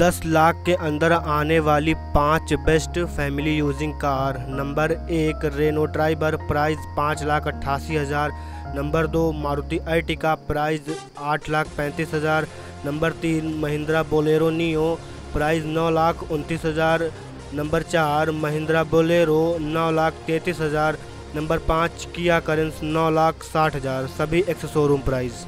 दस लाख के अंदर आने वाली पाँच best family using car. Number एक, रेनो ट्राइबर प्राइस पाँच लाख अट्ठासी हज़ार। नंबर दो, मारुति अर्टिका प्राइस आठ लाख पैंतीस हज़ार। नंबर तीन, महिंद्रा बोलेरो नियो, प्राइस नौ लाख उनतीस हज़ार। नंबर चार, महिंद्रा बोलेरो नौ लाख तैंतीस हज़ार। नंबर पाँच, किया करेंस नौ लाख साठ हज़ार। सभी एक्स शोरूम प्राइस।